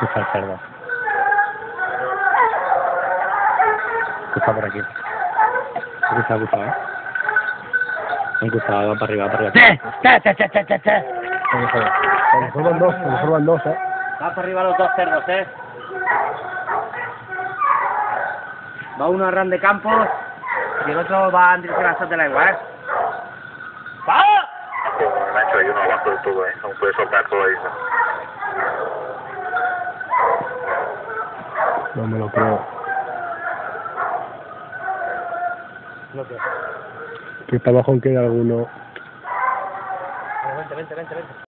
Escucha el cerdo. Escucha por aquí. Escucha, escucha, ¿eh? Escucha, va para arriba, va para arriba. ¡Che, che, che, che, che, che! A lo mejor van dos, a lo mejor van dos, ¿eh? Va para arriba los dos cerdos, ¿eh? Va uno a ran de campos y el otro va en dirección a Santa de la Igual, ¿eh? ¡Va! Nacho, hay uno abajo del todo, ¿eh? No puede soltar toda la No me lo creo. Lo que. Que para abajo queda alguno. Vente, vente, vente, vente.